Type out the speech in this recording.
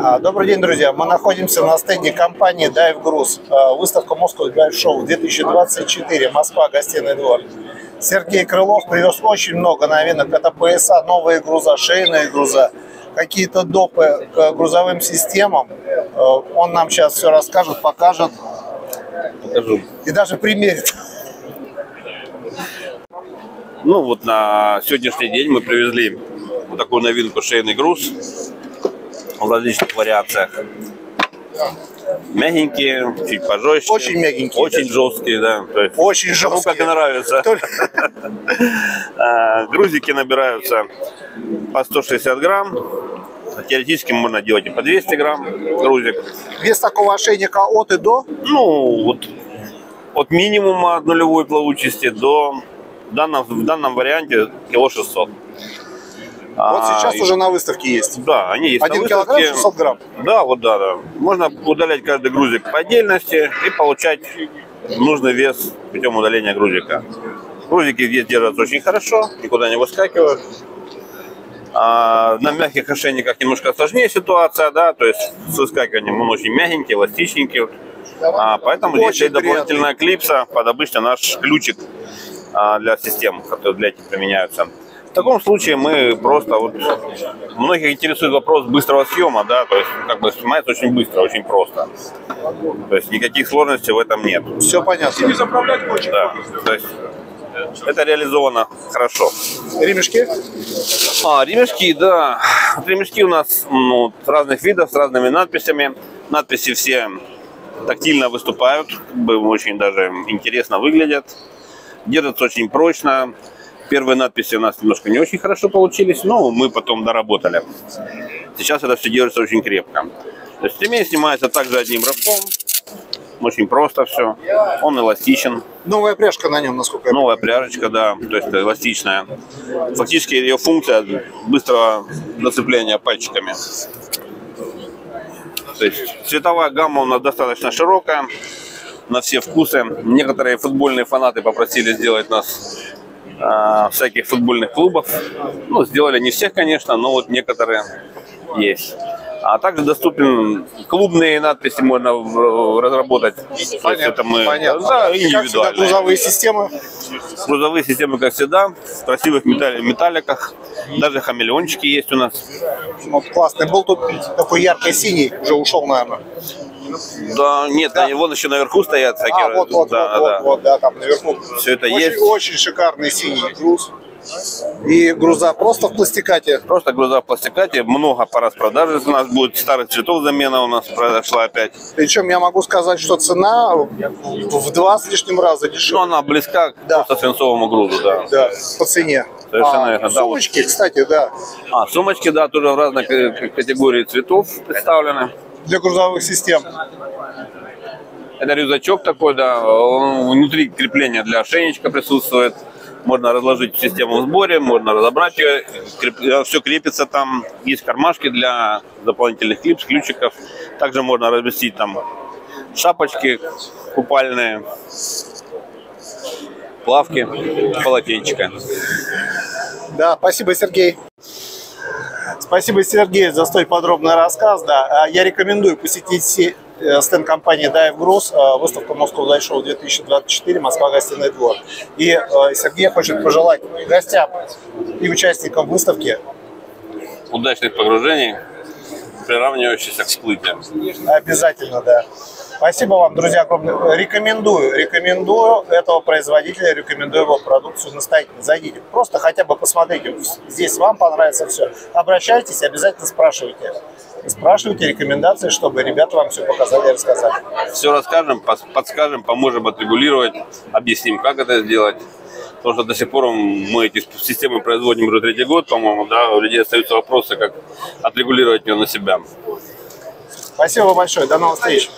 А, Добрый день, друзья. Мы находимся на стенде компании Dive Груз. А, Выставка Moscow Dive Show 2024. Москва, гостиный двор. Сергей Крылов привез очень много новинок. Это пояса, новые груза, шейные груза, какие-то допы к грузовым системам. А, Он нам сейчас все расскажет, покажет Покажу. и даже примерит. Ну вот на сегодняшний день мы привезли вот такую новинку шейный груз в различных вариациях. Мягенькие, чуть пожестче. Очень мягенькие Очень даже. жесткие, да. То есть, Очень кому как жесткие. нравится. А, Грузики набираются по 160 грамм. Теоретически можно делать и по 200 грамм грузик. Вес такого ошейника от и до. Ну, вот от минимума от нулевой плавучести до в данном, в данном варианте кило 600. Вот А, сейчас и- уже на выставке есть. Да, они есть Один килограмм выставке. 600 грамм. Да, вот да, да. Можно удалять каждый грузик по отдельности и получать нужный вес путем удаления грузика. Грузики здесь держатся очень хорошо, никуда не выскакивают. А на мягких ошейниках немножко сложнее ситуация, да, то есть с выскакиванием он очень мягенький, эластичненький. А, поэтому здесь Очень есть дополнительная клипса под обычно наш ключик а, для систем, которые для этих применяются. В таком случае мы просто вот многих интересует вопрос быстрого съема, да, то есть как бы снимается очень быстро, очень просто. То есть никаких сложностей в этом нет. Все понятно. Да. То есть это реализовано хорошо. Ремешки? А, ремешки, да. Ремешки у нас ну, разных видов, с разными надписями. Надписи все тактильно выступают, очень даже интересно выглядят. Держатся очень прочно. Первые надписи у нас немножко не очень хорошо получились, но мы потом доработали. Сейчас это все держится очень крепко. То есть ремень снимается также одним рывком. Очень просто все. Он эластичен. Новая пряжка на нем, насколько я Новая пряжечка, да, то есть эластичная. Фактически ее функция быстрого зацепления пальчиками. То есть цветовая гамма у нас достаточно широкая, на все вкусы. Некоторые футбольные фанаты попросили сделать нас а, всяких футбольных клубов. Ну, сделали не всех, конечно, но вот некоторые есть. А также доступен клубные надписи можно разработать. Есть это мы понятно. да, Как всегда, индивидуально. грузовые системы. Грузовые системы, как всегда, в красивых металли- металликах. Даже хамелеончики есть у нас. Вот классный был тут такой яркий синий, уже ушел, наверное. Да, нет, они вон еще наверху стоят всякие. А, вот, вот, да, вот, да. вот, вот, да, там наверху. Всё это очень, есть. Очень шикарный синий груз. И груза просто в пластикате. Просто груза в пластикате, много по распродаже у нас будет, старых цветов замена у нас произошла опять. Причем я могу сказать, что цена в два с лишним раза дешевле. она близка к Да. просто свинцовому грузу, да. Да, по цене. Совершенно А, верно, да, Сумочки, кстати, да, А, сумочки, да, тоже в разной к- категории цветов представлены. Для грузовых систем. Это рюкзачок такой, да, он внутри крепления для ошейничка присутствует. Можно разложить систему в сборе, можно разобрать ее, все крепится там. Есть кармашки для дополнительных клипс, ключиков. Также можно разместить там шапочки купальные, плавки, полотенчика. Да, спасибо, Сергей. Спасибо, Сергей, за столь подробный рассказ. Да, А я рекомендую посетить се- э, стенд компании Dive Груз, э, выставка Moscow Dive Show 2024, Москва, гостиный двор. И э, Сергей хочет пожелать гостям и участникам выставки Удачных погружений, приравнивающихся к всплытию. обязательно, да. Спасибо вам, друзья, огромное. Рекомендую, рекомендую этого производителя, рекомендую его продукцию настоятельно. Зайдите, просто хотя бы посмотрите. Здесь вам понравится все. Обращайтесь, обязательно спрашивайте. Спрашивайте рекомендации, чтобы ребята вам все показали и рассказали. Все расскажем, подскажем, поможем отрегулировать, объясним, как это сделать. Потому что до сих пор мы эти системы производим уже третий год, по-моему, да, у людей остаются вопросы, как отрегулировать ее на себя. Спасибо вам большое. До новых встреч.